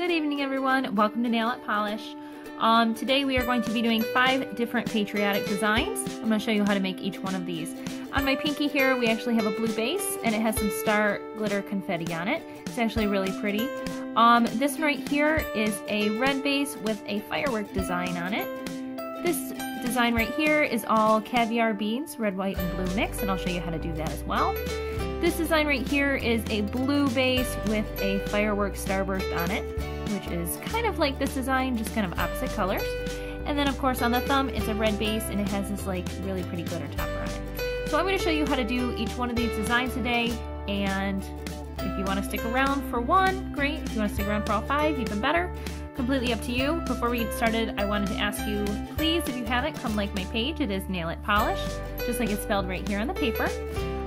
Good evening everyone, welcome to Nail It Polish. Um, today we are going to be doing five different patriotic designs. I'm going to show you how to make each one of these. On my pinky here we actually have a blue base and it has some star glitter confetti on it. It's actually really pretty. Um, this one right here is a red base with a firework design on it. This design right here is all caviar beads, red, white, and blue mix, and I'll show you how to do that as well. This design right here is a blue base with a firework starburst on it, is kind of like this design, just kind of opposite colors. And then of course on the thumb, it's a red base and it has this like really pretty glitter topper on it. So I'm going to show you how to do each one of these designs today, and if you want to stick around for one, great. If you want to stick around for all five, even better. Completely up to you. Before we get started, I wanted to ask you, please, if you haven't, come like my page. It is Nail It Polish, just like it's spelled right here on the paper.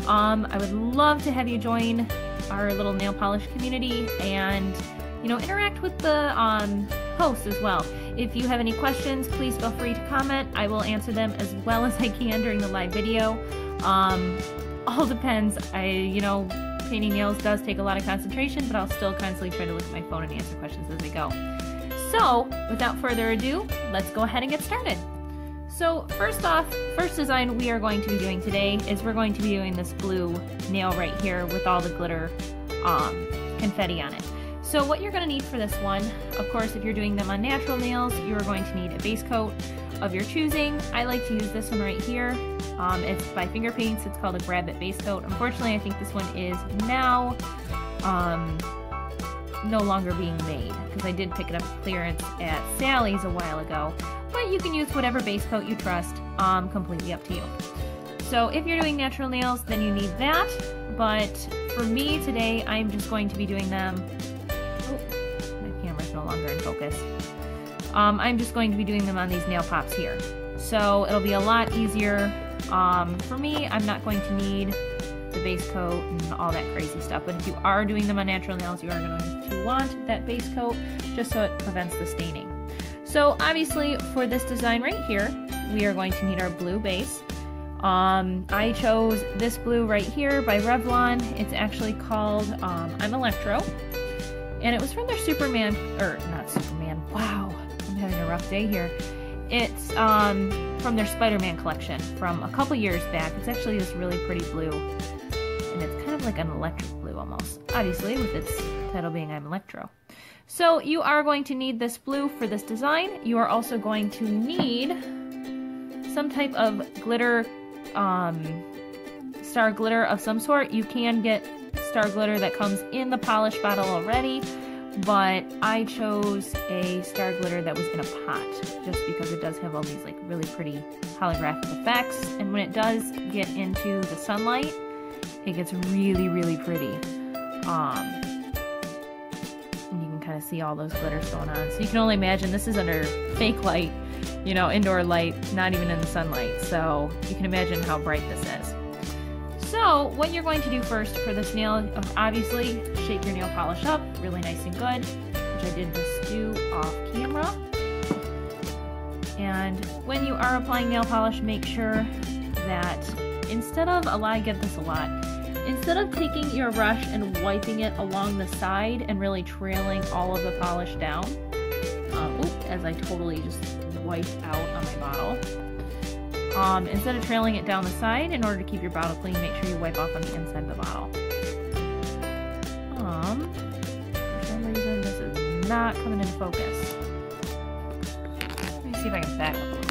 Um, I would love to have you join our little nail polish community and you know interact with the um, hosts as well. If you have any questions, please feel free to comment. I will answer them as well as I can during the live video. Um, all depends. I you know painting nails does take a lot of concentration, but I'll still constantly try to look at my phone and answer questions as I go. So, without further ado, let's go ahead and get started. So first off, first design we are going to be doing today is we're going to be doing this blue nail right here with all the glitter um, confetti on it. So what you're going to need for this one, of course if you're doing them on natural nails, you are going to need a base coat of your choosing. I like to use this one right here. Um, it's by Finger Paints, it's called a Grab It Base Coat. Unfortunately I think this one is now um, no longer being made because I did pick it up clearance at Sally's a while ago but you can use whatever base coat you trust, um, completely up to you. So if you're doing natural nails, then you need that, but for me today, I'm just going to be doing them, focus. Um, I'm just going to be doing them on these nail pops here. So it'll be a lot easier. Um, for me, I'm not going to need the base coat and all that crazy stuff. But if you are doing them on natural nails, you are going to want that base coat just so it prevents the staining. So obviously for this design right here, we are going to need our blue base. Um, I chose this blue right here by Revlon. It's actually called um, I'm Electro. And it was from their Superman, or not Superman, wow, I'm having a rough day here. It's um, from their Spider-Man collection from a couple years back. It's actually this really pretty blue. And it's kind of like an electric blue almost. Obviously with its title being I'm Electro. So you are going to need this blue for this design. You are also going to need some type of glitter, um, star glitter of some sort. You can get star glitter that comes in the polish bottle already, but I chose a star glitter that was in a pot just because it does have all these like really pretty holographic effects. And when it does get into the sunlight, it gets really, really pretty. Um, and you can kind of see all those glitters going on. So you can only imagine this is under fake light, you know, indoor light, not even in the sunlight. So you can imagine how bright this is. So what you're going to do first for this nail, obviously shake your nail polish up really nice and good, which I did just do off camera. And when you are applying nail polish, make sure that instead of a lot, I get this a lot, Instead of taking your brush and wiping it along the side and really trailing all of the polish down, um, as I totally just wiped out on my bottle, um, instead of trailing it down the side, in order to keep your bottle clean, make sure you wipe off on the inside of the bottle. Not coming into focus. Let me see if I can back up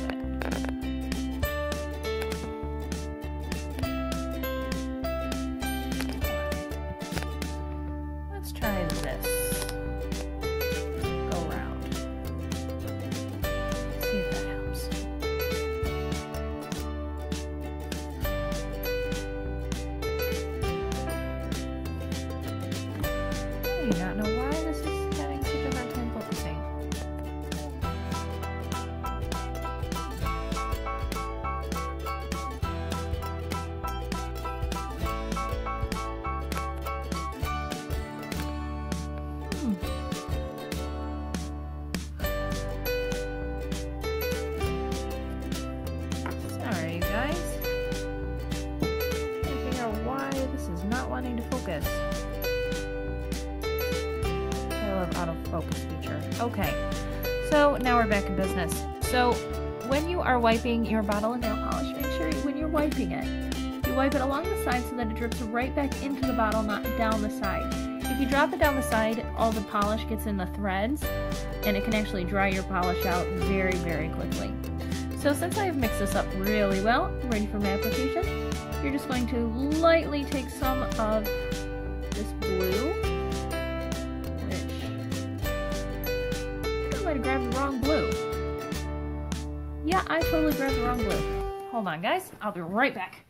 your bottle of nail polish, make sure when you're wiping it, you wipe it along the side so that it drips right back into the bottle, not down the side. If you drop it down the side, all the polish gets in the threads and it can actually dry your polish out very, very quickly. So since I've mixed this up really well, ready for my application, you're just going to lightly take some of totally grabbed the wrong blue. Hold on, guys. I'll be right back.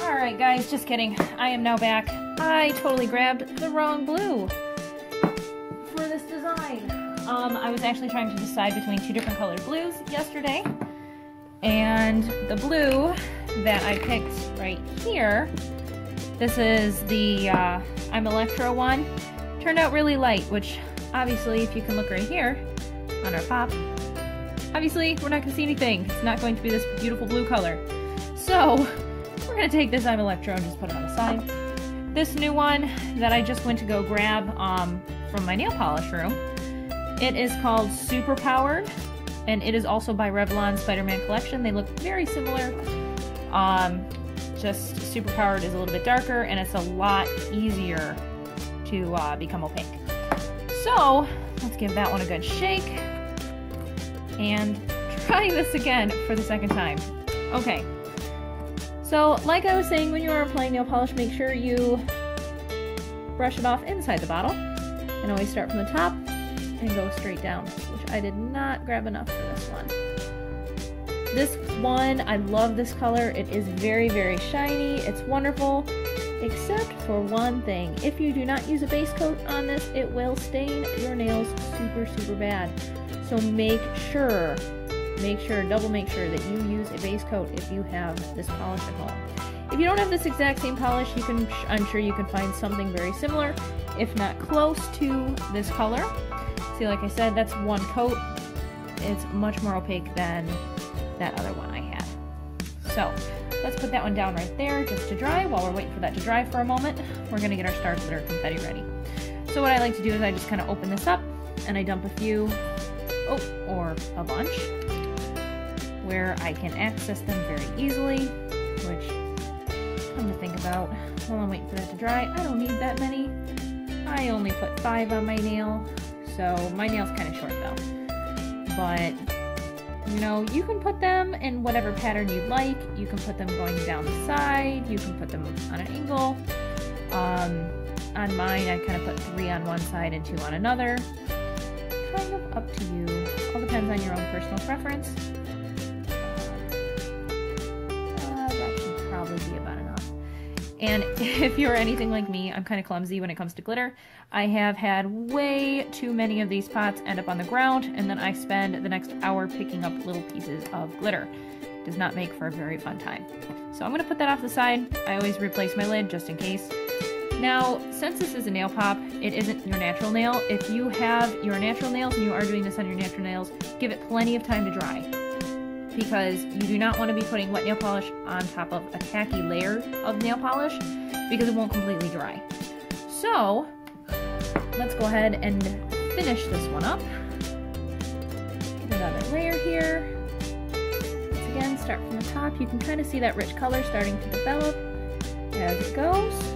Alright guys, just kidding. I am now back. I totally grabbed the wrong blue for this design. Um, I was actually trying to decide between two different colored blues yesterday. And the blue that I picked right here, this is the uh, I'm Electro one, turned out really light, which obviously if you can look right here on our pop, obviously we're not going to see anything. It's not going to be this beautiful blue color. So we're gonna take this I'm Electro and just put it on the side. This new one that I just went to go grab um, from my nail polish room, it is called Super Powered, and it is also by Revlon Spider-Man Collection. They look very similar. Um, just Super Powered is a little bit darker, and it's a lot easier to uh, become opaque. So, let's give that one a good shake, and try this again for the second time. Okay, so, like I was saying, when you are applying nail polish, make sure you brush it off inside the bottle. And always start from the top and go straight down, which I did not grab enough for this one. This one, I love this color. It is very, very shiny. It's wonderful, except for one thing. If you do not use a base coat on this, it will stain your nails super, super bad. So make sure make sure, double make sure that you use a base coat if you have this polish at home. If you don't have this exact same polish, you can, I'm sure you can find something very similar, if not close to this color. See, like I said, that's one coat. It's much more opaque than that other one I had. So, let's put that one down right there just to dry. While we're waiting for that to dry for a moment, we're gonna get our Star Glitter confetti ready. So what I like to do is I just kind of open this up and I dump a few, oh, or a bunch where I can access them very easily, which, come to think about, while I'm waiting for that to dry, I don't need that many. I only put five on my nail, so my nail's kind of short though. But, you know, you can put them in whatever pattern you'd like. You can put them going down the side, you can put them on an angle. Um, on mine, I kind of put three on one side and two on another. Kind of up to you. All depends on your own personal preference. Uh, that should probably be about. And if you're anything like me, I'm kind of clumsy when it comes to glitter. I have had way too many of these pots end up on the ground, and then I spend the next hour picking up little pieces of glitter. It does not make for a very fun time. So I'm going to put that off the side. I always replace my lid just in case. Now, since this is a nail pop, it isn't your natural nail. If you have your natural nails and you are doing this on your natural nails, give it plenty of time to dry because you do not want to be putting wet nail polish on top of a tacky layer of nail polish because it won't completely dry. So, let's go ahead and finish this one up. Another layer here. Once again, start from the top. You can kind of see that rich color starting to develop as it goes.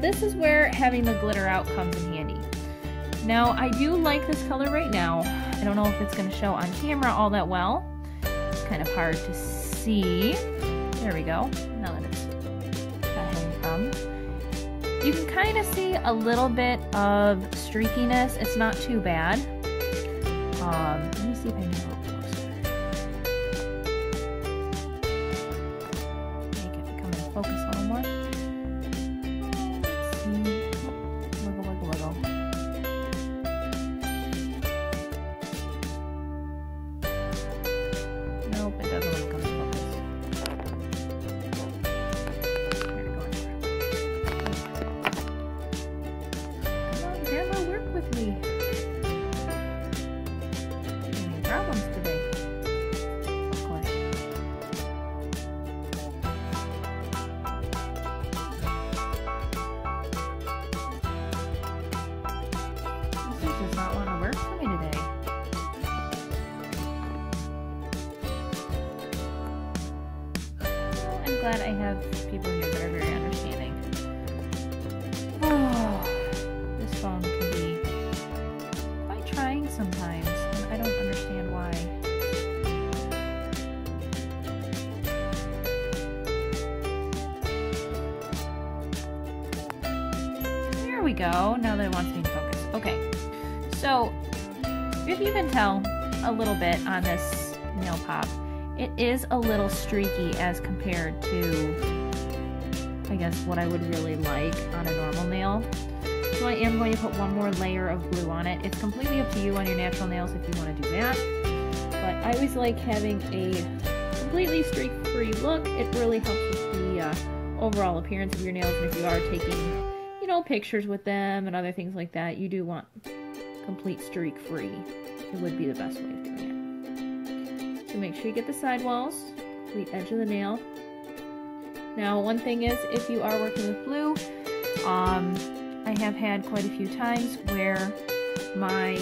This is where having the glitter out comes in handy. Now I do like this color right now. I don't know if it's going to show on camera all that well. It's kind of hard to see. There we go. Now that it's got hanging from. You can kind of see a little bit of streakiness. It's not too bad. Um, let me see if I can go. Now that it wants me to focus. Okay. So, if you can tell a little bit on this nail pop, it is a little streaky as compared to, I guess, what I would really like on a normal nail. So I am going to put one more layer of glue on it. It's completely up to you on your natural nails if you want to do that. But I always like having a completely streak-free look. It really helps with the uh, overall appearance of your nails. And if you are taking, know, pictures with them and other things like that, you do want complete streak-free. It would be the best way of doing it. So make sure you get the sidewalls, complete edge of the nail. Now, one thing is, if you are working with blue, um, I have had quite a few times where my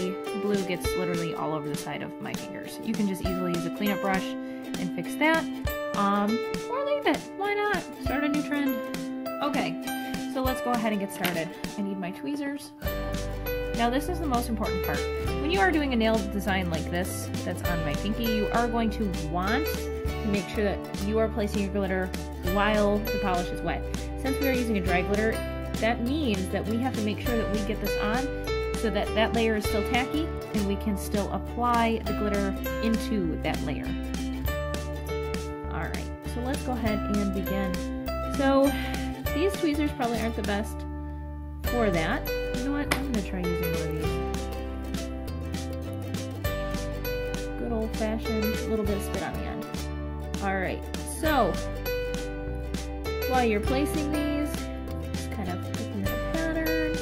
blue gets literally all over the side of my fingers. You can just easily use a cleanup brush and fix that, um, or leave it. Why not? Start a new trend. Okay, so let's go ahead and get started. I need my tweezers. Now this is the most important part. When you are doing a nail design like this, that's on my pinky, you are going to want to make sure that you are placing your glitter while the polish is wet. Since we are using a dry glitter, that means that we have to make sure that we get this on so that that layer is still tacky and we can still apply the glitter into that layer. Alright, so let's go ahead and begin. So these tweezers probably aren't the best for that. You know what? I'm going to try using one of these. Good old fashioned, little bit of spit on the end. Alright, so while you're placing these, just kind of them in a pattern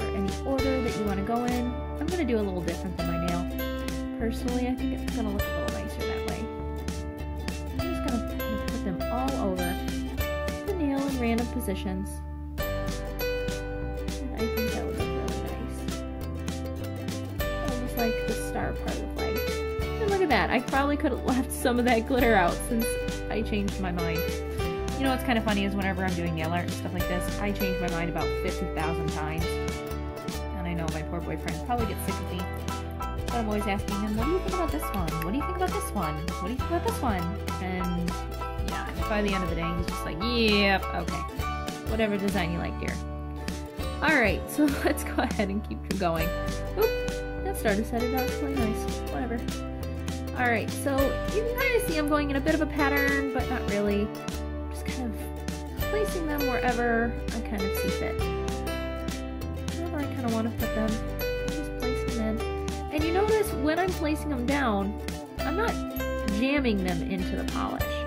or any order that you want to go in. I'm going to do a little different than my nail. Personally, I think it's going to look a little random positions. I think that would look really nice. Almost like the star part of the flag. And look at that, I probably could have left some of that glitter out since I changed my mind. You know what's kind of funny is whenever I'm doing nail art and stuff like this, I change my mind about 50,000 times. And I know my poor boyfriend probably gets sick of me. But I'm always asking him, what do you think about this one? What do you think about this one? What do you think about this one? And by the end of the day, he's just like, yep, okay. Whatever design you like, dear. Alright, so let's go ahead and keep going. Oop, that started set it out really nice. Whatever. Alright, so you can kind of see I'm going in a bit of a pattern, but not really. Just kind of placing them wherever I kind of see fit. Wherever I kind of want to put them, just place them in. And you notice when I'm placing them down, I'm not jamming them into the polish.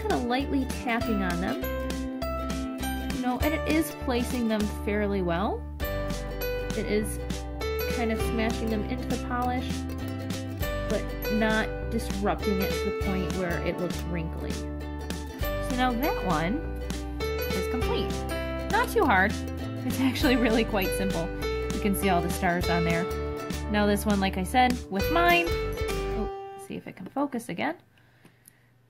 Kind of lightly tapping on them. You know, and it is placing them fairly well. It is kind of smashing them into the polish, but not disrupting it to the point where it looks wrinkly. So now that one is complete. Not too hard. It's actually really quite simple. You can see all the stars on there. Now this one, like I said, with mine, oh, see if it can focus again.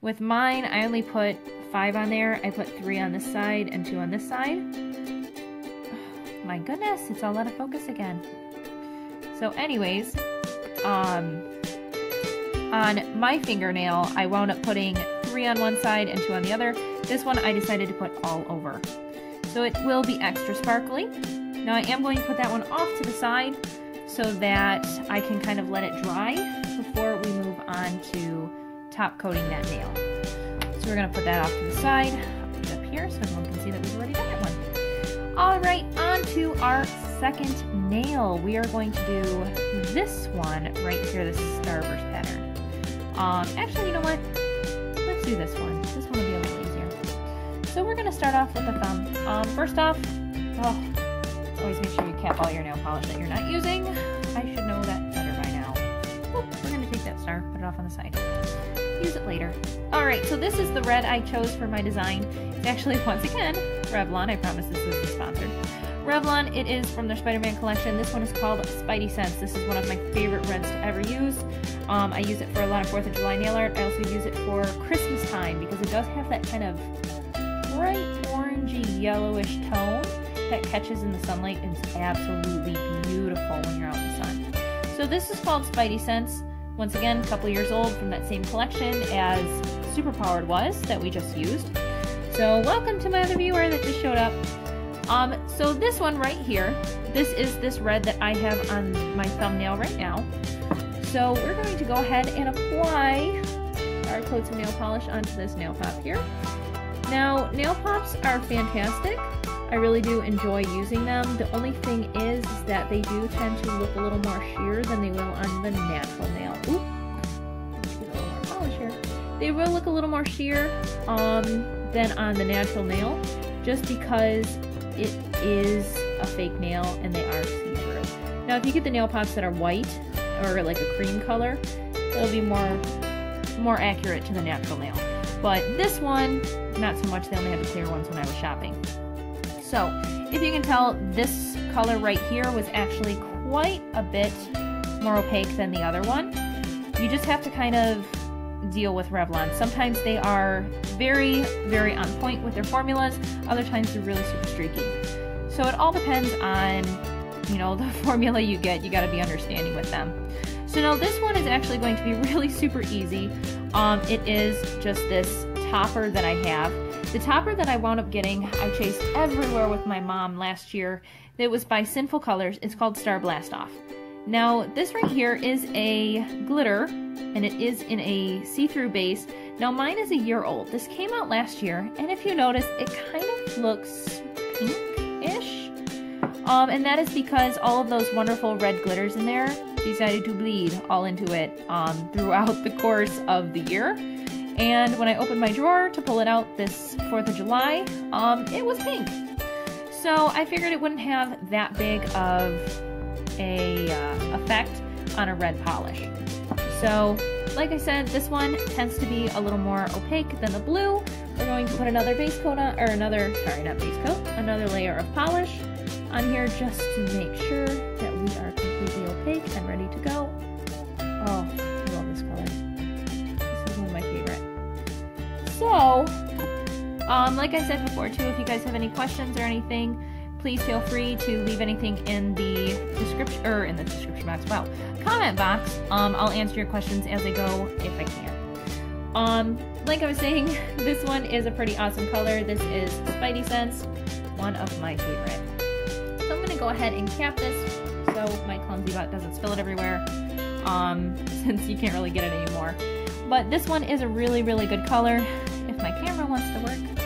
With mine, I only put five on there. I put three on this side and two on this side. My goodness, it's all out of focus again. So anyways, um, on my fingernail, I wound up putting three on one side and two on the other. This one I decided to put all over. So it will be extra sparkly. Now I am going to put that one off to the side so that I can kind of let it dry before we move on to top coating that nail. So we're going to put that off to the side, up here so everyone can see that we've already done that one. Alright, on to our second nail. We are going to do this one right here, this starburst pattern. Um, actually, you know what? Let's do this one. This one will be a little easier. So we're going to start off with the thumb. Um, first off, oh, always make sure you cap all your nail polish that you're not using. I should know that better by now. We're gonna take that star, put it off on the side. Use it later. All right, so this is the red I chose for my design. It's actually, once again, Revlon. I promise this isn't sponsored. Revlon, it is from their Spider-Man collection. This one is called Spidey Sense. This is one of my favorite reds to ever use. Um, I use it for a lot of 4th of July nail art. I also use it for Christmas time because it does have that kind of bright orangey yellowish tone that catches in the sunlight and it's absolutely beautiful when you're out in the sun. So this is called Spidey Sense. Once again, a couple years old from that same collection as Superpowered was that we just used. So welcome to my other viewer that just showed up. Um, so this one right here, this is this red that I have on my thumbnail right now. So we're going to go ahead and apply our coats of nail polish onto this nail pop here. Now, nail pops are fantastic. I really do enjoy using them. The only thing is, is that they do tend to look a little more sheer than they will on the natural nail. Oop. They will look a little more sheer um, than on the natural nail, just because it is a fake nail and they are see-through. Now if you get the nail pops that are white or like a cream color, it'll be more more accurate to the natural nail. But this one, not so much. They only had the clear ones when I was shopping. So if you can tell, this color right here was actually quite a bit more opaque than the other one. You just have to kind of deal with Revlon. Sometimes they are very, very on point with their formulas. Other times they're really super streaky. So it all depends on, you know, the formula you get. You got to be understanding with them. So now this one is actually going to be really super easy. Um, it is just this topper that I have. The topper that I wound up getting, I chased everywhere with my mom last year. It was by Sinful Colors. It's called Star Blast Off. Now, this right here is a glitter, and it is in a see-through base. Now, mine is a year old. This came out last year, and if you notice, it kind of looks pink-ish. Um, and that is because all of those wonderful red glitters in there decided to bleed all into it um, throughout the course of the year. And when I opened my drawer to pull it out this 4th of July, um, it was pink. So I figured it wouldn't have that big of a uh, effect on a red polish. So, like I said, this one tends to be a little more opaque than the blue. We're going to put another base coat on, or another, sorry, not base coat, another layer of polish on here just to make sure that we are completely opaque and ready to go. Oh, So, um, like I said before too, if you guys have any questions or anything, please feel free to leave anything in the description or in the description box. Wow, comment box. Um, I'll answer your questions as I go if I can. Um, like I was saying, this one is a pretty awesome color. This is Spidey Sense, one of my favorite. So I'm gonna go ahead and cap this so my clumsy butt doesn't spill it everywhere. Um, since you can't really get it anymore. But this one is a really, really good color. My camera wants to work,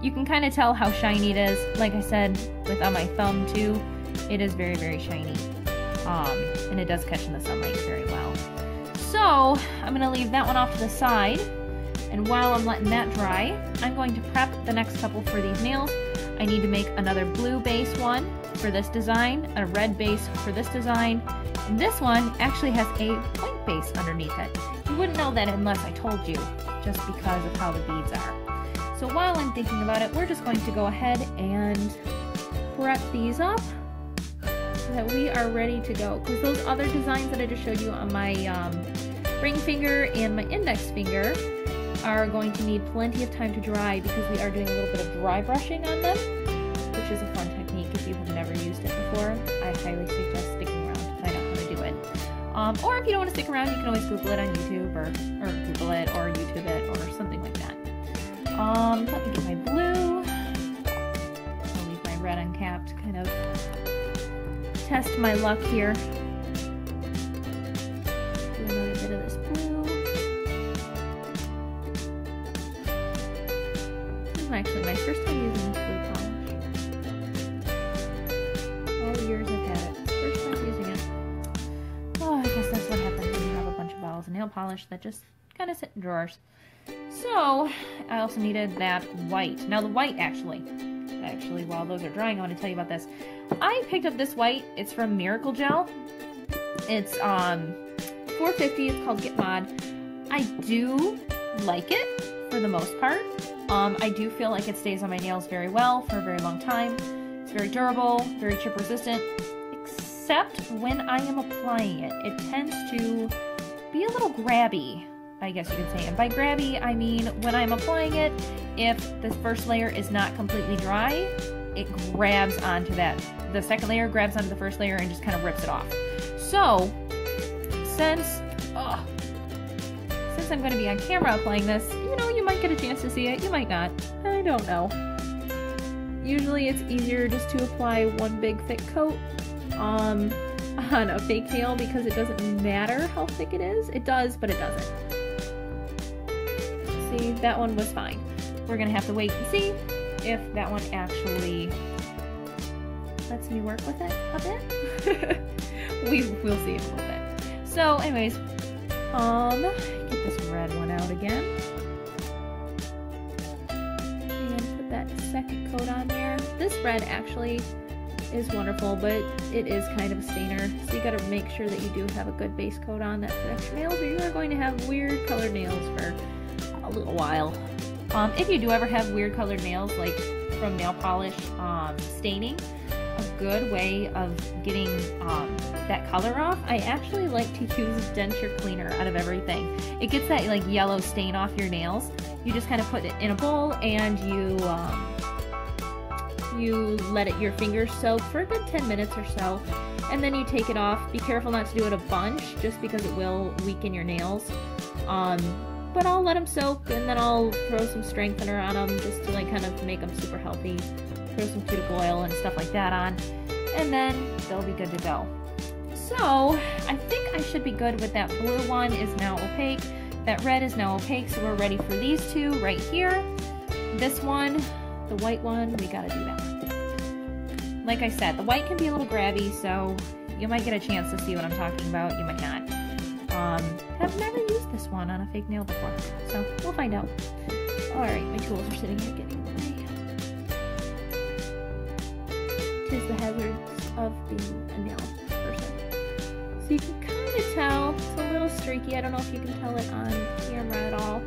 you can kind of tell how shiny it is. Like I said, with on my thumb too, it is very, very shiny. Um, and it does catch in the sunlight very well. So, I'm going to leave that one off to the side. And while I'm letting that dry, I'm going to prep the next couple for these nails. I need to make another blue base one for this design, a red base for this design, and this one actually has a point base underneath it. You wouldn't know that unless I told you, just because of how the beads are. So while I'm thinking about it, we're just going to go ahead and prep these up so that we are ready to go. Because those other designs that I just showed you on my um, ring finger and my index finger are going to need plenty of time to dry because we are doing a little bit of dry brushing on them, which is a fun technique before. I highly suggest sticking around to find out how to do it. Um, or if you don't want to stick around, you can always Google it on YouTube or, or Google it or YouTube it or something like that. Um, let me get my blue. I'll leave my red uncapped, kind of test my luck here. That just kind of sit in drawers. So, I also needed that white. Now the white, actually, actually, while those are drying, I want to tell you about this. I picked up this white. It's from Miracle Gel. It's um 450. It's called Get Mod. I do like it for the most part. Um, I do feel like it stays on my nails very well for a very long time. It's very durable, very chip resistant, except when I am applying it. It tends to be a little grabby, I guess you could say. And by grabby, I mean when I'm applying it, if the first layer is not completely dry, it grabs onto that. The second layer grabs onto the first layer and just kind of rips it off. So, since, ugh, since I'm going to be on camera applying this, you know, you might get a chance to see it, you might not. I don't know. Usually it's easier just to apply one big thick coat um, on a fake nail because it doesn't matter how thick it is. It does, but it doesn't. See, that one was fine. We're gonna have to wait and see if that one actually lets me work with it a bit. we, we'll see in a little bit. So anyways, um, get this red one out again. And put that second coat on there. This red actually is wonderful, but it is kind of a stainer. So you gotta make sure that you do have a good base coat on that protects your nails or you are going to have weird colored nails for a little while. Um, if you do ever have weird colored nails, like from nail polish um, staining, a good way of getting um, that color off, I actually like to use denture cleaner out of everything. It gets that like yellow stain off your nails. You just kind of put it in a bowl and you um, you let it your fingers soak for a good 10 minutes or so and then you take it off. Be careful not to do it a bunch just because it will weaken your nails. Um, but I'll let them soak and then I'll throw some strengthener on them just to like kind of make them super healthy. Throw some cuticle oil and stuff like that on and then they'll be good to go. So I think I should be good with that blue one is now opaque. That red is now opaque so we're ready for these two right here. This one the white one, we gotta do that. Like I said, the white can be a little grabby, so you might get a chance to see what I'm talking about, you might not. Um, have never used this one on a fake nail before, so we'll find out. Alright, my tools are sitting here getting away. Tis the hazards of being a nail person. So you can kind of tell, it's a little streaky, I don't know if you can tell it on camera at all.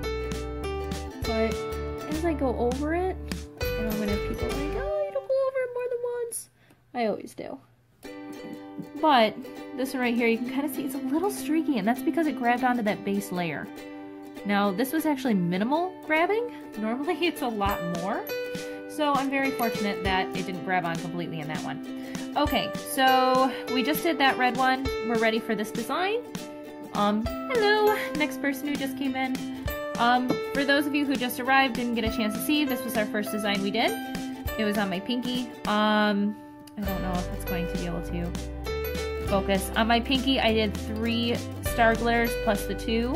But as I go over it, I know when people like, oh, you don't go over it more than once. I always do. But this one right here, you can kind of see it's a little streaky, and that's because it grabbed onto that base layer. Now, this was actually minimal grabbing. Normally, it's a lot more. So I'm very fortunate that it didn't grab on completely in that one. Okay, so we just did that red one. We're ready for this design. Um, hello, next person who just came in. Um, for those of you who just arrived, didn't get a chance to see, this was our first design we did. It was on my pinky. Um, I don't know if it's going to be able to focus. On my pinky, I did three star glitters plus the two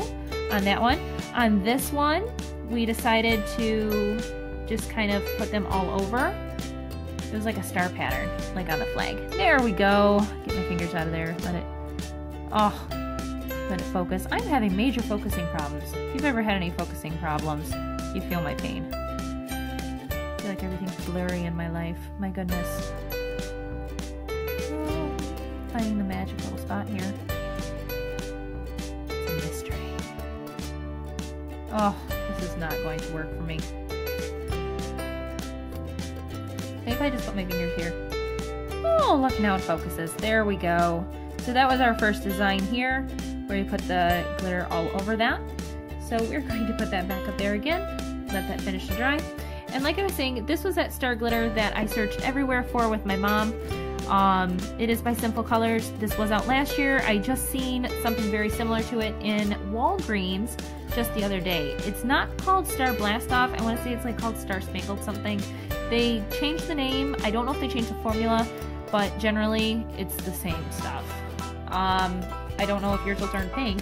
on that one. On this one, we decided to just kind of put them all over. It was like a star pattern, like on the flag. There we go. Get my fingers out of there. Let it... Oh, let it focus. I'm having major focusing problems. If you've ever had any focusing problems, you feel my pain. I feel like everything's blurry in my life. My goodness. Finding the magic little spot here. It's a mystery. Oh, this is not going to work for me. Maybe I just put my fingers here. Oh, look, now it focuses. There we go. So that was our first design here where you put the glitter all over that. So we're going to put that back up there again, let that finish to dry. And like I was saying, this was that star glitter that I searched everywhere for with my mom. Um, it is by Sinful Colors. This was out last year. I just seen something very similar to it in Walgreens just the other day. It's not called Star Blast Off. I want to say it's like called Star Spangled something. They changed the name. I don't know if they changed the formula, but generally it's the same stuff. Um, I don't know if yours will turn pink,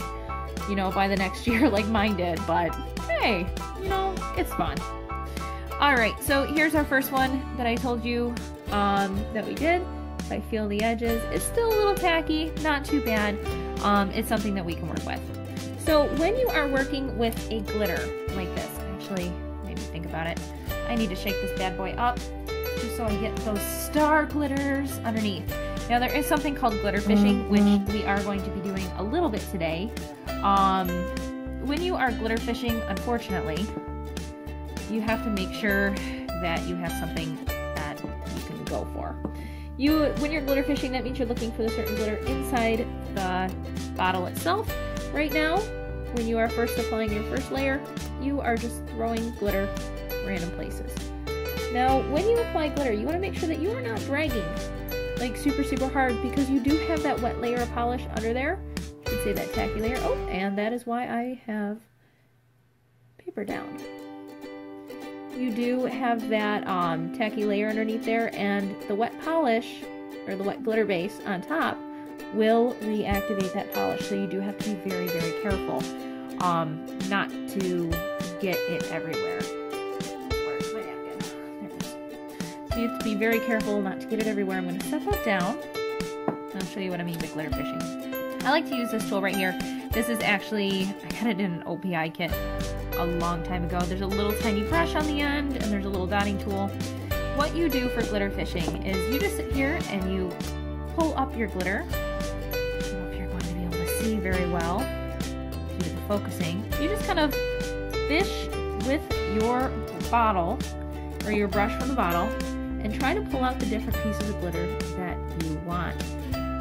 you know, by the next year like mine did, but hey, you know, it's fun. Alright, so here's our first one that I told you um, that we did. If I feel the edges, it's still a little tacky, not too bad. Um, it's something that we can work with. So when you are working with a glitter like this, actually, maybe think about it. I need to shake this bad boy up just just so I get those star glitters underneath. Now there is something called glitter fishing, which we are going to be doing a little bit today. Um, when you are glitter fishing, unfortunately, you have to make sure that you have something that you can go for. You, when you're glitter fishing, that means you're looking for the certain glitter inside the bottle itself. Right now, when you are first applying your first layer, you are just throwing glitter random places. Now, when you apply glitter, you want to make sure that you are not dragging like super, super hard because you do have that wet layer of polish under there. You should say that tacky layer. Oh, and that is why I have paper down. You do have that um, tacky layer underneath there and the wet polish, or the wet glitter base on top, will reactivate that polish. So you do have to be very, very careful um, not to get it everywhere. So you have to be very careful not to get it everywhere. I'm going to set that down. I'll show you what I mean by glitter fishing. I like to use this tool right here. This is actually, I got it in an OPI kit a long time ago. There's a little tiny brush on the end and there's a little dotting tool. What you do for glitter fishing is you just sit here and you pull up your glitter. I don't know if you're going to be able to see very well due to the focusing. You just kind of fish with your bottle or your brush from the bottle and try to pull out the different pieces of glitter that you want.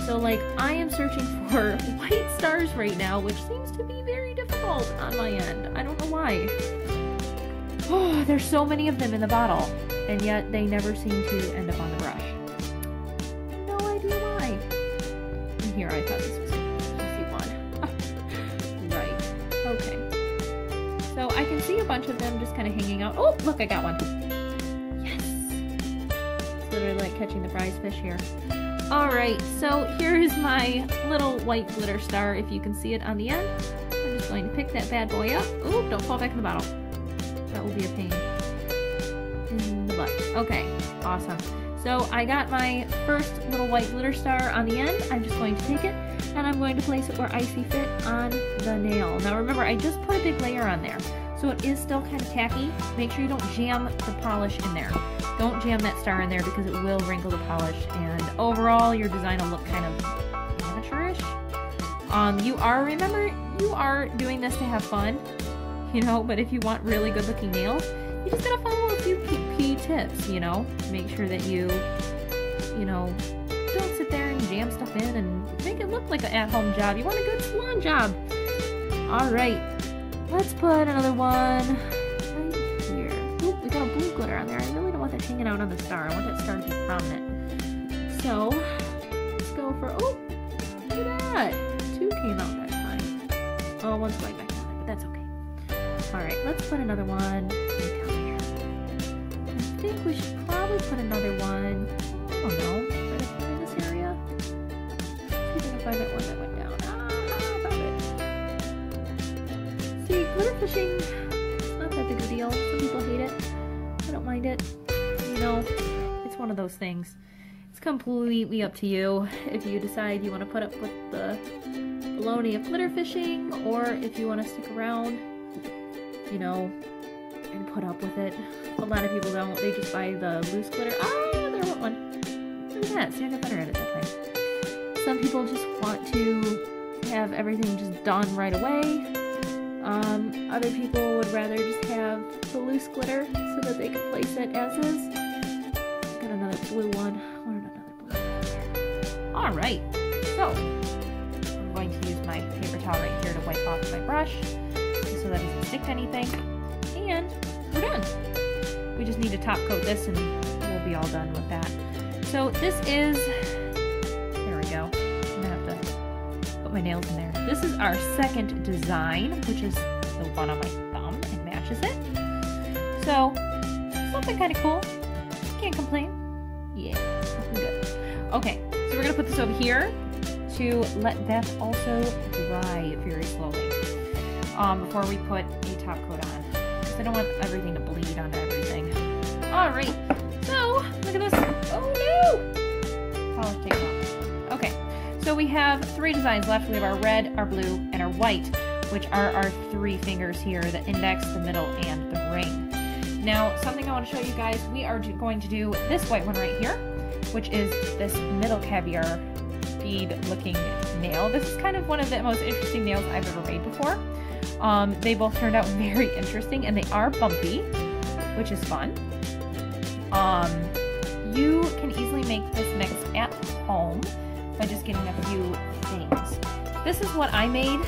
So like I am searching for white stars right now, which seems to be very on my end. I don't know why. Oh, there's so many of them in the bottle, and yet they never seem to end up on the brush. No idea why. And here, I thought this was easy one. right. Okay. So I can see a bunch of them just kind of hanging out. Oh, look, I got one. Yes. It's literally like catching the prize fish here. Alright, so here is my little white glitter star, if you can see it on the end. Going to pick that bad boy up. Ooh, don't fall back in the bottle. That will be a pain in the butt. Okay, awesome. So I got my first little white glitter star on the end. I'm just going to take it and I'm going to place it where I see fit on the nail. Now remember, I just put a big layer on there. So it is still kind of tacky. Make sure you don't jam the polish in there. Don't jam that star in there because it will wrinkle the polish and overall your design will look kind of. Um, you are, remember, you are doing this to have fun, you know, but if you want really good looking nails, you just gotta follow a few key tips, you know. Make sure that you, you know, don't sit there and jam stuff in and make it look like an at-home job. You want a good salon job. All right, let's put another one right here. Oop, we got a blue glitter on there. I really don't want that hanging out on the star. I want that star to be prominent. So, let's go for, oh, look at that. Came out that time. Oh, one's going back on it, but that's okay. Alright, let's put another one down here. I think we should probably put another one, I don't know, right up in this area. See if I can find that one that went down. Ah, found it. See, glitter fishing, not that big a deal. Some people hate it I don't mind it. You know, it's one of those things. It's completely up to you if you decide you want to put up with the of glitter fishing or if you want to stick around, you know, and put up with it. A lot of people don't. They just buy the loose glitter. Ah, there went one. Look at that. See, I got better at it that time. Some people just want to have everything just done right away. Um, other people would rather just have the loose glitter so that they can place it as is. Got another blue one. Or another blue Alright, so paper towel right here to wipe off my brush so that it doesn't stick to anything. And we're done. We just need to top coat this and we'll be all done with that. So this is, there we go. I'm gonna have to put my nails in there. This is our second design, which is the one on my thumb. It matches it. So, something kind of cool. Can't complain. Yeah, good. Okay, so we're gonna put this over here to let that also dry very slowly um, before we put a top coat on. Because I don't want everything to bleed on everything. Alright, so look at this. Oh no! Polish tape off. Okay, so we have three designs left. We have our red, our blue, and our white, which are our three fingers here, the index, the middle, and the ring. Now, something I want to show you guys, we are going to do this white one right here, which is this middle caviar bead looking nail. This is kind of one of the most interesting nails I've ever made before. Um, they both turned out very interesting and they are bumpy, which is fun. Um, you can easily make this mix at home by just getting a few things. This is what I made.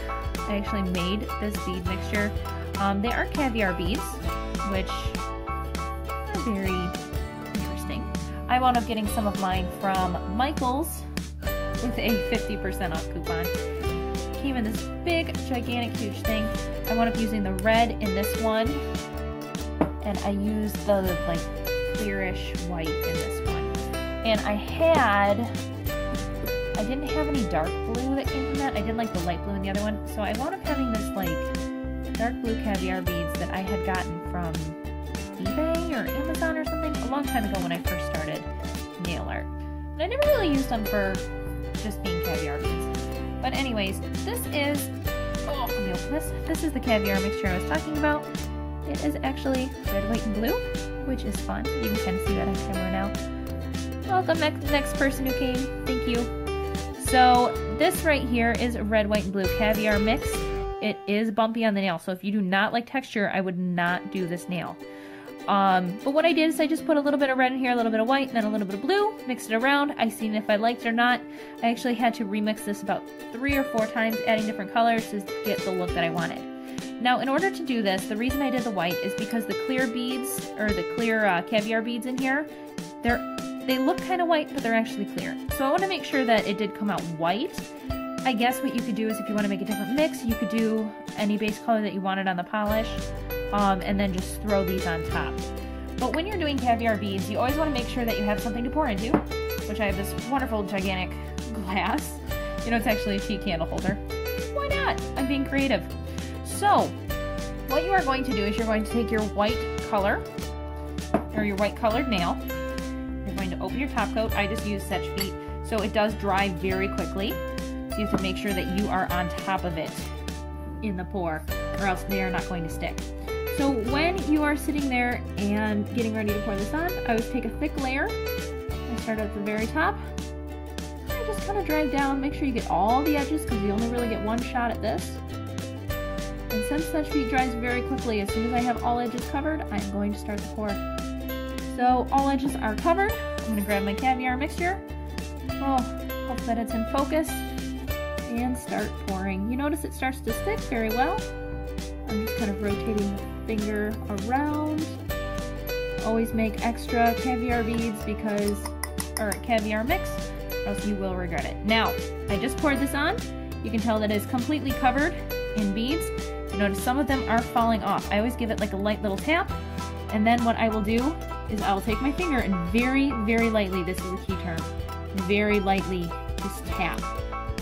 I actually made this bead mixture. Um, they are caviar beads, which are very interesting. I wound up getting some of mine from Michael's with a 50% off coupon. Came in this big, gigantic, huge thing. I wound up using the red in this one, and I used the like clearish white in this one. And I had, I didn't have any dark blue that came from that. I did like the light blue in the other one. So I wound up having this like dark blue caviar beads that I had gotten from eBay or Amazon or something a long time ago when I first started nail art. And I never really used them for just being caviar. But anyways, this is, oh, let me open this. This is the caviar mixture I was talking about. It is actually red, white, and blue, which is fun. You can kind of see that on camera now. Welcome next, next person who came. Thank you. So this right here is red, white, and blue caviar mix. It is bumpy on the nail, so if you do not like texture, I would not do this nail. Um, but what I did is I just put a little bit of red in here, a little bit of white, and then a little bit of blue, mixed it around. I seen if I liked it or not. I actually had to remix this about three or four times, adding different colors to get the look that I wanted. Now, in order to do this, the reason I did the white is because the clear beads, or the clear uh, caviar beads in here, they're they look kind of white, but they're actually clear. So I want to make sure that it did come out white. I guess what you could do is if you want to make a different mix, you could do any base color that you wanted on the polish um, and then just throw these on top. But when you're doing caviar beads, you always want to make sure that you have something to pour into, which I have this wonderful gigantic glass. You know, it's actually a sheet candle holder. Why not? I'm being creative. So, what you are going to do is you're going to take your white color, or your white colored nail, you're going to open your top coat. I just use Seche Vite, so it does dry very quickly. So you have to make sure that you are on top of it in the pour, or else they are not going to stick. So when you are sitting there and getting ready to pour this on, I always take a thick layer. I start at the very top. I just kind of drag down, make sure you get all the edges because you only really get one shot at this. And since Seche Vite dries very quickly, as soon as I have all edges covered, I'm going to start the pour. So all edges are covered. I'm going to grab my caviar mixture. Oh, hope that it's in focus. And start pouring. You notice it starts to stick very well. I'm just kind of rotating finger around. Always make extra caviar beads because, or caviar mix, or else you will regret it. Now, I just poured this on. You can tell that it is completely covered in beads. You notice some of them are falling off. I always give it like a light little tap. And then what I will do is I will take my finger and very, very lightly, this is a key term, very lightly just tap.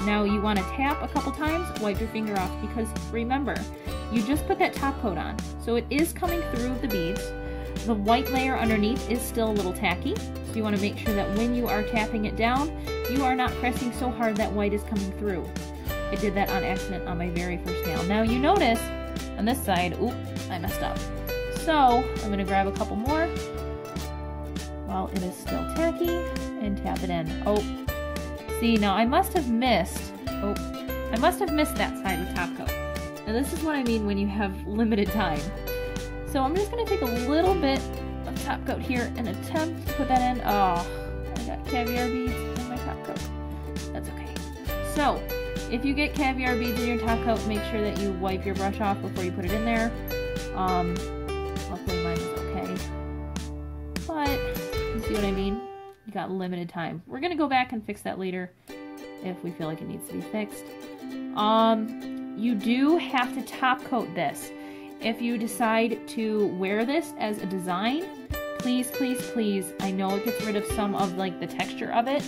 Now you want to tap a couple times, wipe your finger off, because remember, you just put that top coat on. So it is coming through the beads. The white layer underneath is still a little tacky, so you want to make sure that when you are tapping it down, you are not pressing so hard that white is coming through. I did that on accident on my very first nail. Now you notice on this side, oop, I messed up. So I'm going to grab a couple more while it is still tacky and tap it in. Oh, See, now I must have missed, oh, I must have missed that side with top coat. Now this is what I mean when you have limited time. So I'm just going to take a little bit of top coat here and attempt to put that in. Oh, I got caviar beads in my top coat. That's okay. So, if you get caviar beads in your top coat, make sure that you wipe your brush off before you put it in there. Um, luckily mine is okay. But, you see what I mean? You got limited time. We're gonna go back and fix that later if we feel like it needs to be fixed. Um, you do have to top coat this. If you decide to wear this as a design, please, please, please, I know it gets rid of some of like the texture of it,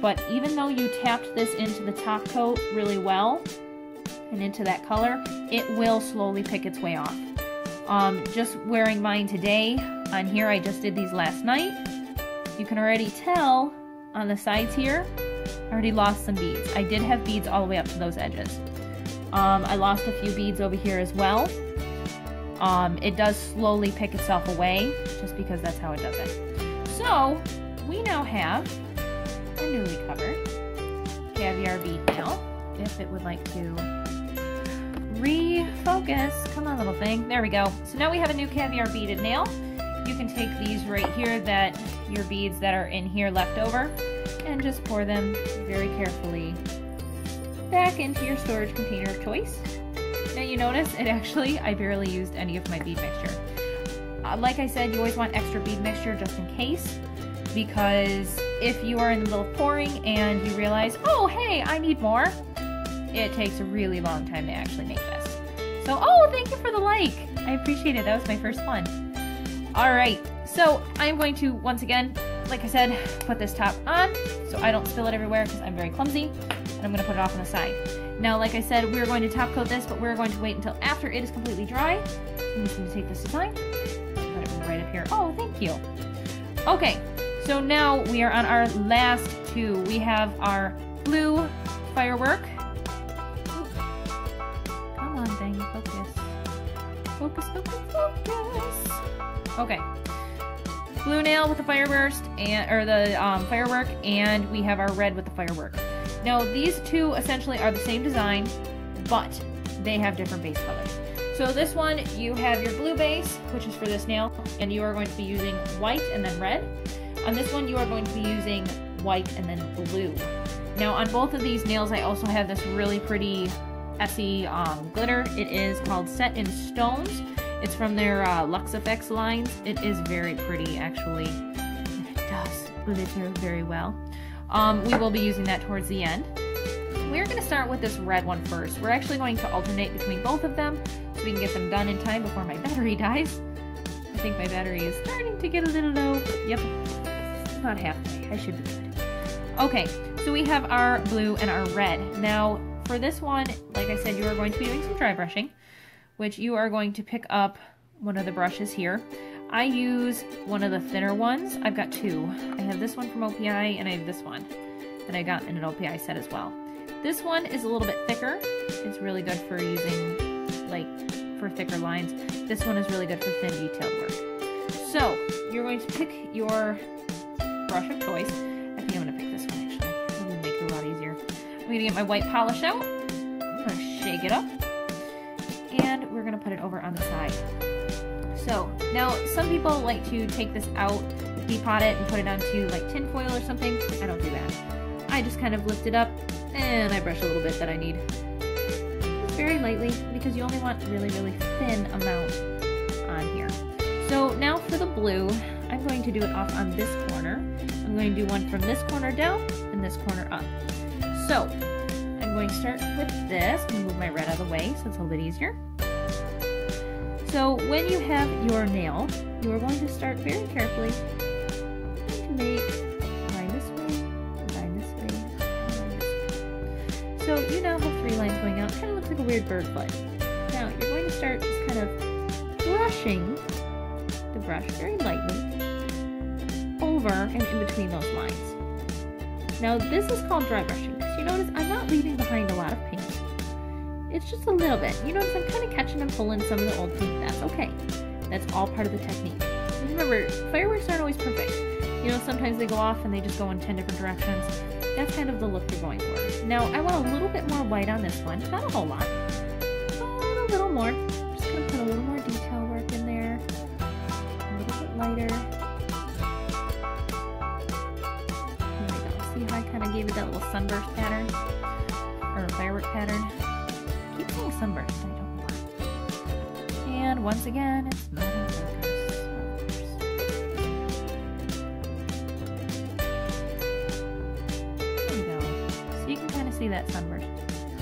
but even though you tapped this into the top coat really well and into that color, it will slowly pick its way off. Um, just wearing mine today on here, I just did these last night you can already tell on the sides here, I already lost some beads. I did have beads all the way up to those edges. Um, I lost a few beads over here as well. Um, it does slowly pick itself away, just because that's how it does it. So, we now have a newly covered caviar bead nail, if it would like to refocus. Come on, little thing. There we go. So now we have a new caviar beaded nail. You can take these right here that your beads that are in here left over and just pour them very carefully back into your storage container of choice. Now you notice it actually, I barely used any of my bead mixture. Uh, like I said, you always want extra bead mixture just in case because if you are in the middle of pouring and you realize, oh hey, I need more, it takes a really long time to actually make this. So, oh, thank you for the like. I appreciate it. That was my first one. All right, so I'm going to, once again, like I said, put this top on so I don't spill it everywhere because I'm very clumsy. And I'm going to put it off on the side. Now, like I said, we're going to top coat this, but we're going to wait until after it is completely dry. I'm just going to take this aside. Put it right up here. Oh, thank you. Okay, so now we are on our last two. We have our blue firework. Come on, thing, focus. Focus, focus, focus. Okay. Blue nail with the fireburst and or the um, firework, and we have our red with the firework. Now these two essentially are the same design, but they have different base colors. So this one, you have your blue base, which is for this nail, and you are going to be using white and then red. On this one, you are going to be using white and then blue. Now, on both of these nails, I also have this really pretty Essie um, glitter. It is called Set in Stones. It's from their uh, Luxeffects lines. It is very pretty, actually. It does glitter very well. Um, we will be using that towards the end. We're going to start with this red one first. We're actually going to alternate between both of them so we can get them done in time before my battery dies. I think my battery is starting to get a little low. Yep, about halfway. I should be good. Okay, so we have our blue and our red. Now, for this one, like I said, you are going to be doing some dry brushing, which you are going to pick up one of the brushes here. I use one of the thinner ones. I've got two. I have this one from OPI, and I have this one that I got in an OPI set as well. This one is a little bit thicker. It's really good for using, like, for thicker lines. This one is really good for thin detailed work. So, you're going to pick your brush of choice. I think I'm going to pick this one actually. To make it a lot easier. I'm going to get my white polish out. I'm to shake it up. And we're going to put it over on the side. So, now some people like to take this out, depot it, and put it onto like tin foil or something. I don't do that. I just kind of lift it up and I brush a little bit that I need. very lightly because you only want really, really thin amount on here. So now for the blue, I'm going to do it off on this corner. I'm going to do one from this corner down and this corner up. So I'm going to start with this and move my red out of the way so it's a little bit easier. So when you have your nail, you are going to start very carefully to make line this way, line this way, line this way. So you now have three lines going out. It kind of looks like a weird bird foot. Now you're going to start just kind of brushing the brush very lightly over and in between those lines. Now this is called dry brushing It's just a little bit. You notice I'm kind of catching and pulling some of the old paint. That's okay. That's all part of the technique. And remember, fireworks aren't always perfect. You know, sometimes they go off and they just go in 10 different directions. That's kind of the look you're going for. Now, I want a little bit more white on this one. Not a whole lot, but a little more. And once again, it's not. So you can kind of see that sunburst.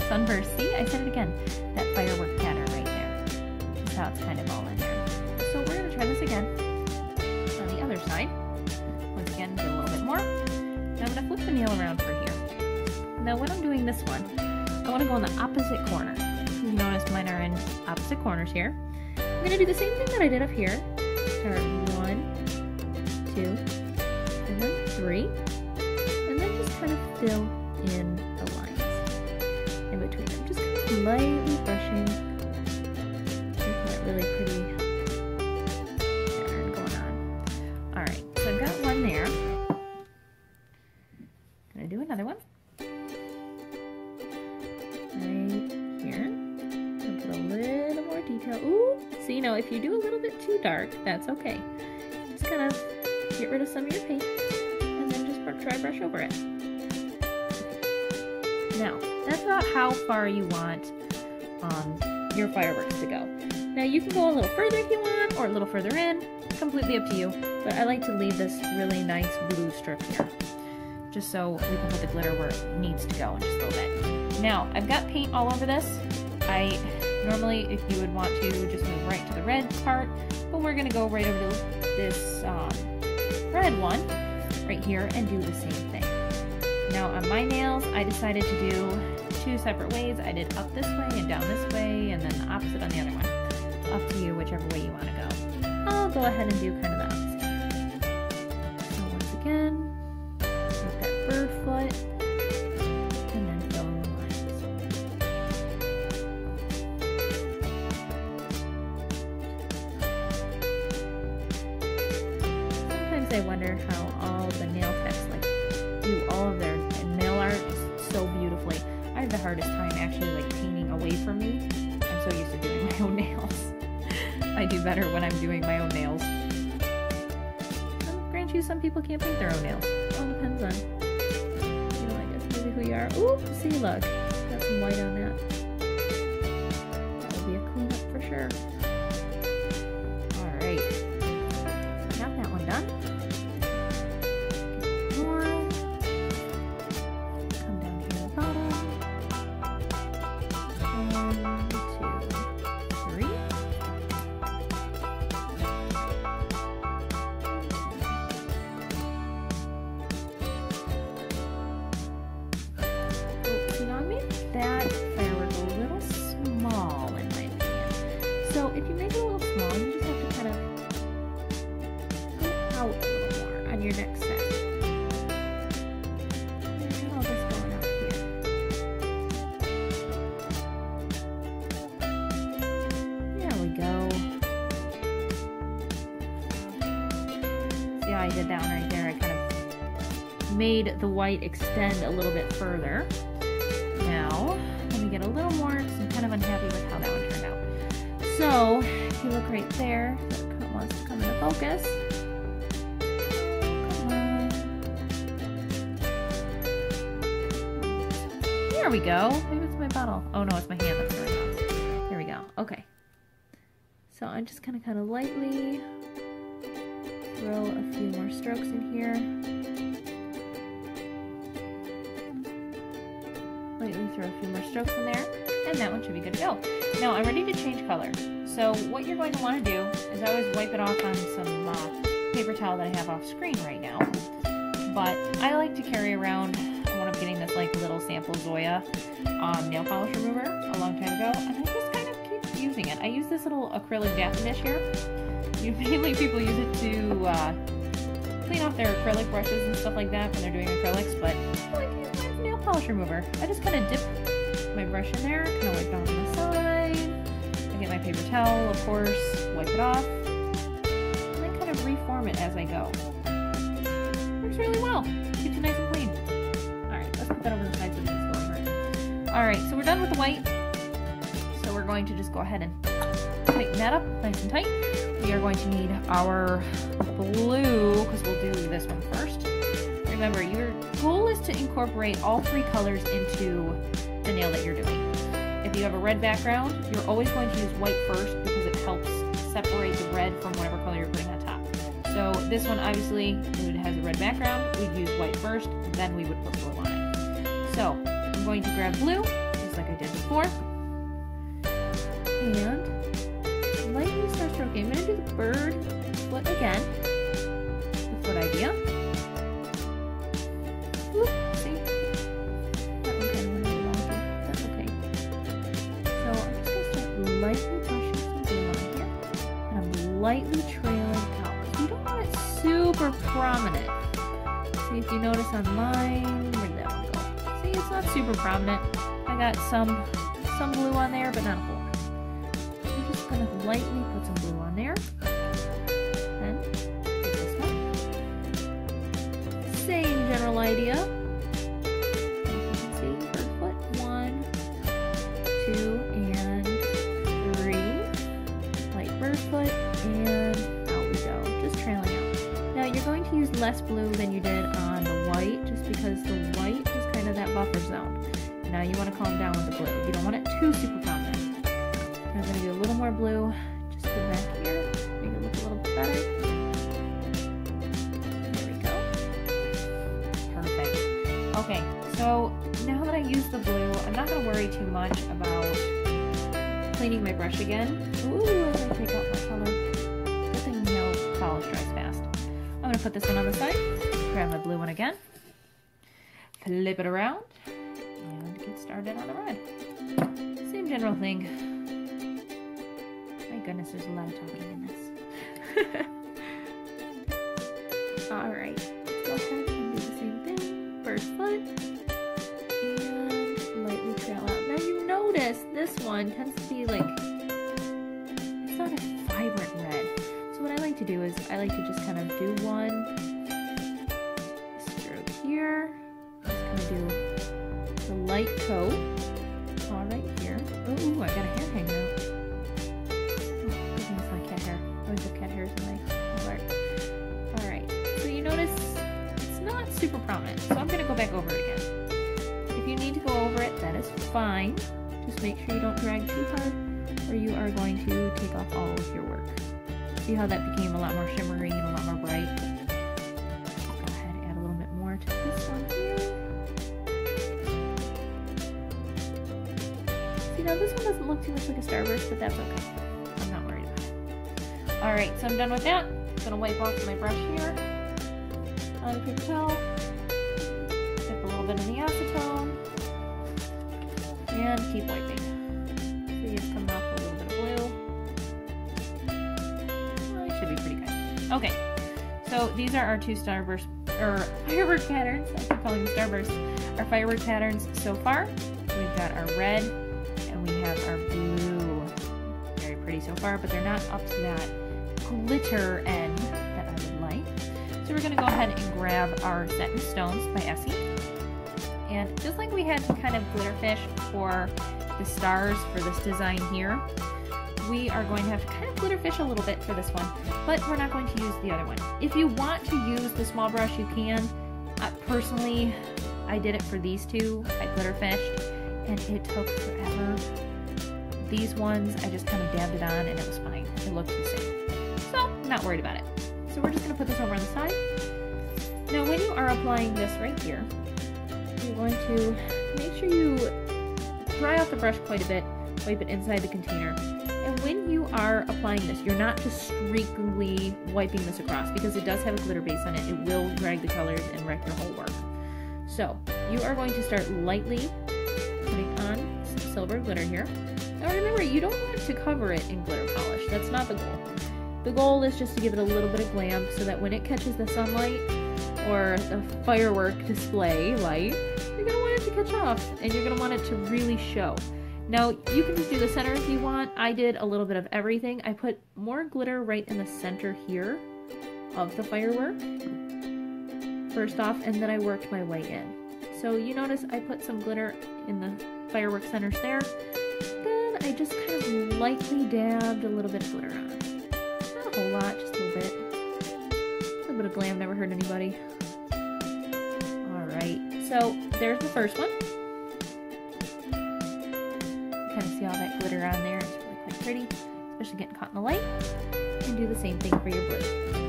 Sunburst, see? I said it again. That firework pattern right there. That's how it's kind of all in there. So we're going to try this again on the other side. Once again, get a little bit more. Now I'm going to flip the nail around for here. Now when I'm doing this one, I want to go in the opposite corner. You notice mine are in opposite corners here. I'm going to do the same thing that I did up here. Far you want um, your fireworks to go. Now you can go a little further if you want, or a little further in, completely up to you, but I like to leave this really nice blue strip here, just so we can put the glitter where it needs to go in just a little bit. Now, I've got paint all over this. I normally, if you would want to, just move right to the red part, but we're gonna go right over to this um, red one right here and do the same thing. Now on my nails, I decided to do two separate ways. I did up this way and down this way, and then the opposite on the other one. Up to you, whichever way you want to go. I'll go ahead and do kind of the the white extend a little bit further. Now, let me get a little more I'm kind of unhappy with how that one turned out. So, if you look right there, that wants to come into focus. There we go. Maybe it's my bottle. Oh no, it's my hand that's going off. There we go. Okay. So I'm just gonna kind of lightly throw a few more strokes in here. Throw a few more strokes in there, and that one should be good to go. Now I'm ready to change color. So what you're going to want to do is I always wipe it off on some uh, paper towel that I have off screen right now. But I like to carry around, when I wound up getting this like little sample Zoya um, nail polish remover a long time ago, and I just kind of keep using it. I use this little acrylic dish here. You, mainly people use it to uh, clean off their acrylic brushes and stuff like that when they're doing acrylics, but I like nail polish remover. I just kind of dip my brush in there, kind of wipe it on the side. I get my paper towel, of course, wipe it off, and then kind of reform it as I go. Works really well. Keeps it nice and clean. Alright, let's put that over the side so we can go over it. Alright, so we're done with the white. So we're going to just go ahead and tighten that up nice and tight. We are going to need our blue, because we'll do this one first. Remember, your goal is to incorporate all three colors into the nail that you're doing. If you have a red background, you're always going to use white first because it helps separate the red from whatever color you're putting on top. So this one obviously it has a red background. We'd use white first, then we would put blue on it. So I'm going to grab blue, just like I did before. And lightly start stroking. I'm going to do the bird foot again. The foot idea. Prominent. I got some some blue on there, but not a whole lot. I'm just gonna lightly put some blue on there. One tends to be like, it's not a vibrant red. So what I like to do is I like to just kind of do one stroke here. Just kind of do the light coat. All right here. Ooh, I got a hair hanging out. Oh, goodness, my cat hair. Oh, I always have cat hairs in my art. All right. So you notice it's not super prominent. So I'm gonna go back over it again. If you need to go over it, that is fine. Just make sure you don't drag too hard or you are going to take off all of your work. See how that became a lot more shimmery and a lot more bright? Go ahead and add a little bit more to this one here. See, now this one doesn't look too much like a starburst, but that's okay. I'm not worried about it. Alright, so I'm done with that. I'm gonna wipe off my brush here on the paper. Keep wiping. Off a little bit of blue. Well, it should be pretty good. Okay, so these are our two starburst, or firework patterns. I keep calling them starbursts. Our firework patterns so far. We've got our red, and we have our blue. Very pretty so far, but they're not up to that glitter end that I would like. So we're gonna go ahead and grab our Set in Stones by Essie. And just like we had to kind of glitterfish for the stars for this design here, we are going to have to kind of glitterfish a little bit for this one, but we're not going to use the other one. If you want to use the small brush, you can. Uh, personally, I did it for these two. I glitterfished, and it took forever. These ones, I just kind of dabbed it on, and it was fine. It looked the same. So, not worried about it. So we're just going to put this over on the side. Now, when you are applying this right here, you're going to make sure you dry off the brush quite a bit, wipe it inside the container. And when you are applying this, you're not just streakingly wiping this across because it does have a glitter base on it. It will drag the colors and wreck your whole work. So you are going to start lightly putting on some silver glitter here. Now remember, you don't want to cover it in glitter polish. That's not the goal. The goal is just to give it a little bit of glam so that when it catches the sunlight or the firework display light, catch off and you're to want it to really show. Now, you can just do the center if you want. I did a little bit of everything. I put more glitter right in the center here of the firework, first off, and then I worked my way in. So you notice I put some glitter in the firework centers there. Then I just kind of lightly dabbed a little bit of glitter on. Not a whole lot, just a little bit. A little bit of glam never hurt anybody. So there's the first one. Kind of see all that glitter on there. It's really quite pretty, especially getting caught in the light. And do the same thing for your blue.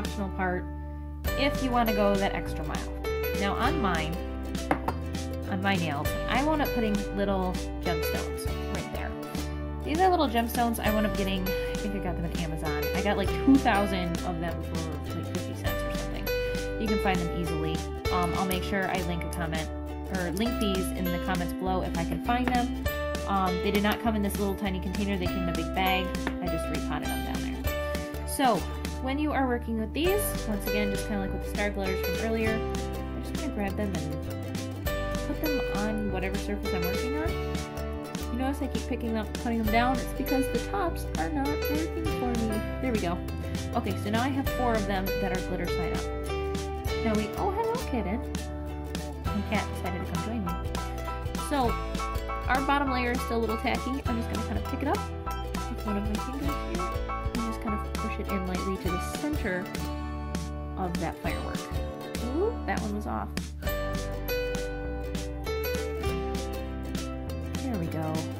Optional part if you want to go that extra mile. Now on mine, on my nails, I wound up putting little gemstones right there. These are little gemstones I wound up getting, I think I got them at Amazon. I got like 2,000 of them for like 50 cents or something. You can find them easily. Um, I'll make sure I link a comment or link these in the comments below if I can find them. Um, they did not come in this little tiny container, they came in a big bag. I just repotted them down there. So, when you are working with these, once again, just kind of like with the star glitters from earlier, I'm just going to grab them and put them on whatever surface I'm working on, you notice I keep picking up, putting them down. It's because the tops are not working for me. There we go. Okay, so now I have four of them that are glitter side up. Now we, oh hello kitten. My cat decided to come join me. So, our bottom layer is still a little tacky. I'm just gonna kind of pick it up with one of my fingers here. It in lightly to the center of that firework. Ooh, that one was off. There we go.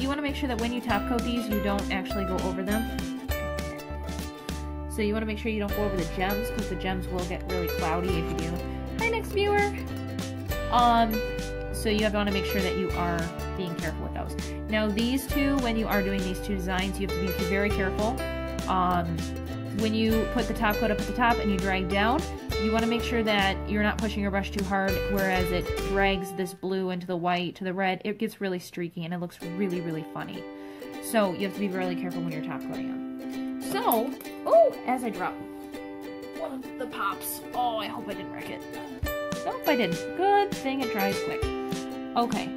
You want to make sure that when you top coat these, you don't actually go over them. So you want to make sure you don't go over the gems because the gems will get really cloudy if you do. Hi, next viewer. Um, so you want to make sure that you are being careful with those. Now these two, when you are doing these two designs, you have to be very careful. Um, when you put the top coat up at the top and you drag down, you want to make sure that you're not pushing your brush too hard, whereas it drags this blue into the white to the red. It gets really streaky and it looks really, really funny. So you have to be really careful when you're top coating them. So, oh, as I drop one of the pops. Oh, I hope I didn't wreck it. Nope, I didn't. Good thing it dries quick. Okay.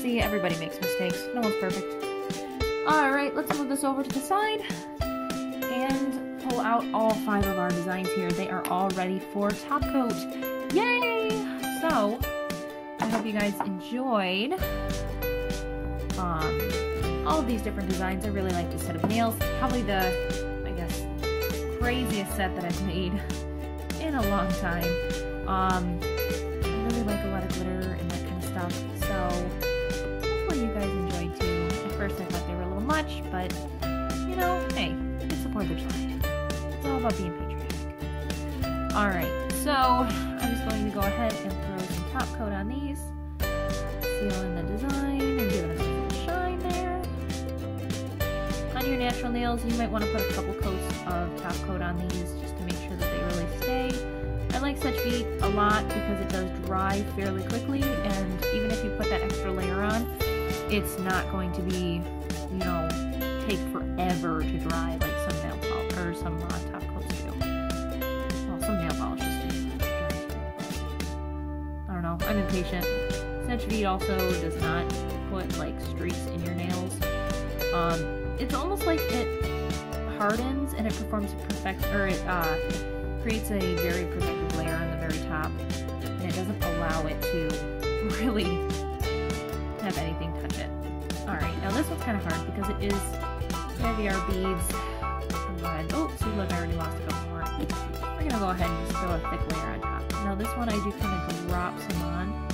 See, everybody makes mistakes. No one's perfect. Alright, let's move this over to the side pull out all five of our designs here. They are all ready for top coat. Yay! So, I hope you guys enjoyed um, all of these different designs. I really like this set of nails. Probably the, I guess, craziest set that I've made in a long time. Um, I really like a lot of glitter and that kind of stuff. So, hopefully you guys enjoyed too. At first I thought they were a little much, but, you know, hey, you support the child. It's all about being patriotic. Alright, so I'm just going to go ahead and throw some top coat on these. Seal in the design and give it a nice little shine there. On your natural nails, you might want to put a couple coats of top coat on these just to make sure that they really stay. I like Seche Vite a lot because it does dry fairly quickly, and even if you put that extra layer on, it's not going to be, you know, take forever to dry like some nail polish or some uh, Seche Vite also does not put like streaks in your nails. Um, it's almost like it hardens and it performs perfect, or it uh, creates a very protective layer on the very top, and it doesn't allow it to really have anything touch it. Alright, now this one's kind of hard because it is heavier beads. And, oh, see look, I already lost a couple more. We're gonna go ahead and just throw a thick layer on top. Now this one I do kind of drop some on.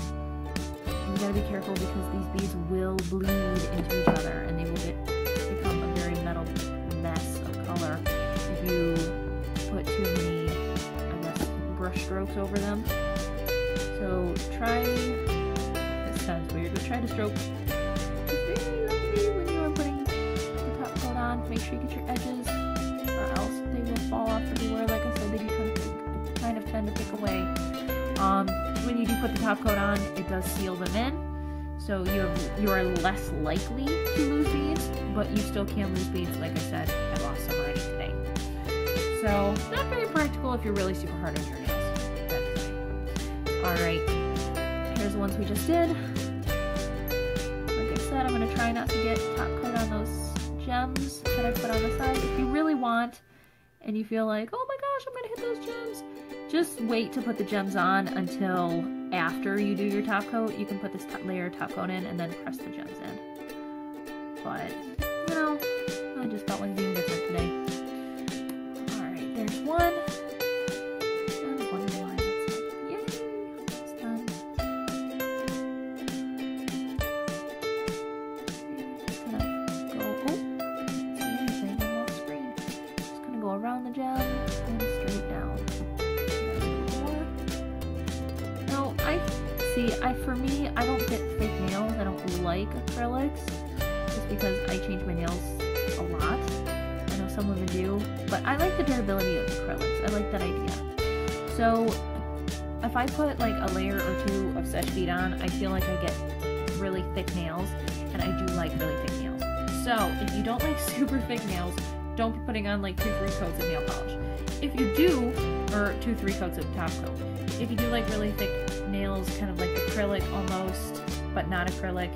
And you gotta be careful because these beads will bleed into each other and they will get become a very metal mess of color if you put too many, I guess, brush strokes over them. So try, this sounds weird, but try to stroke when you are putting the top coat on. Make sure you get your edges or else they will fall off everywhere. Like I said, they kind of tend to pick away. Um, when you do put the top coat on, it does seal them in. So you have, you are less likely to lose beads, but you still can lose beads. Like I said, I lost some already today. So not very practical if you're really super hard on your nails. That's. Alright, here's the ones we just did. Like I said, I'm going to try not to get top coat on those gems that I put on the side. If you really want, and you feel like, oh my just wait to put the gems on until after you do your top coat. You can put this layer of top coat in and then press the gems in. But, you know, I just felt like being different today. Alright, there's one. Because I change my nails a lot. I know some women do, but I like the durability of acrylics. I like that idea. So if I put like a layer or two of Seche Vite on, I feel like I get really thick nails, and I do like really thick nails. So if you don't like super thick nails, don't be putting on like two, three coats of nail polish. If you do, or two, three coats of top coat, if you do like really thick nails, kind of like acrylic almost, but not acrylic,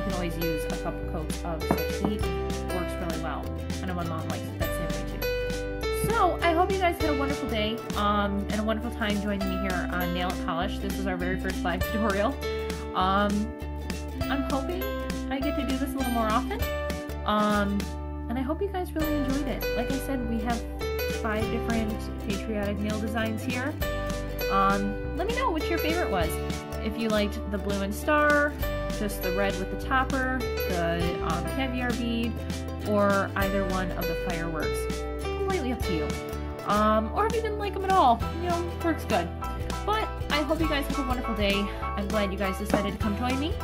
you can always use a couple coats of Seche Vite. Works really well. I know my mom likes it that same way too. So I hope you guys had a wonderful day um, and a wonderful time joining me here on Nail It Polish. This is our very first live tutorial. Um, I'm hoping I get to do this a little more often. Um, and I hope you guys really enjoyed it. Like I said, we have five different patriotic nail designs here. Um, let me know which your favorite was. If you liked the blue and star, just the red with the topper, the um, caviar bead, or either one of the fireworks. Completely up to you. Um, or if you didn't like them at all, you know, works good. But I hope you guys have a wonderful day. I'm glad you guys decided to come join me.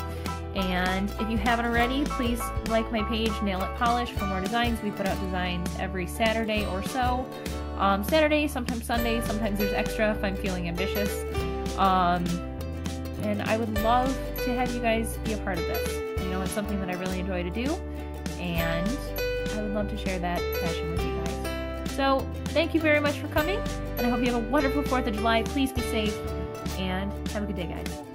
And if you haven't already, please like my page, Nail It Polish, for more designs. We put out designs every Saturday or so. Um, Saturday, sometimes Sunday, sometimes there's extra if I'm feeling ambitious. Um, and I would love to have you guys be a part of this. You know, it's something that I really enjoy to do, and I would love to share that passion with you guys. So, thank you very much for coming, and I hope you have a wonderful 4th of July. Please be safe, and have a good day, guys.